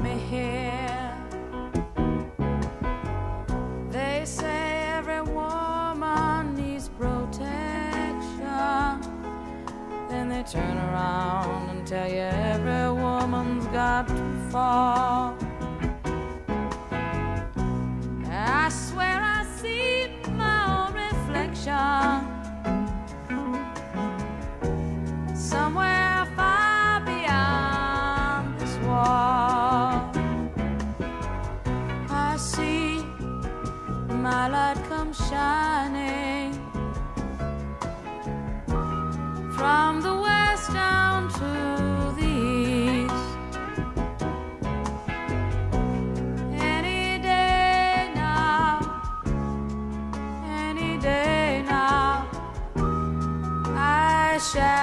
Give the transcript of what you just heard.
me here. They say every woman needs protection. Then they turn around and tell you every woman's got to fall. Shining from the west down to the east. Any day now, any day now, I shall.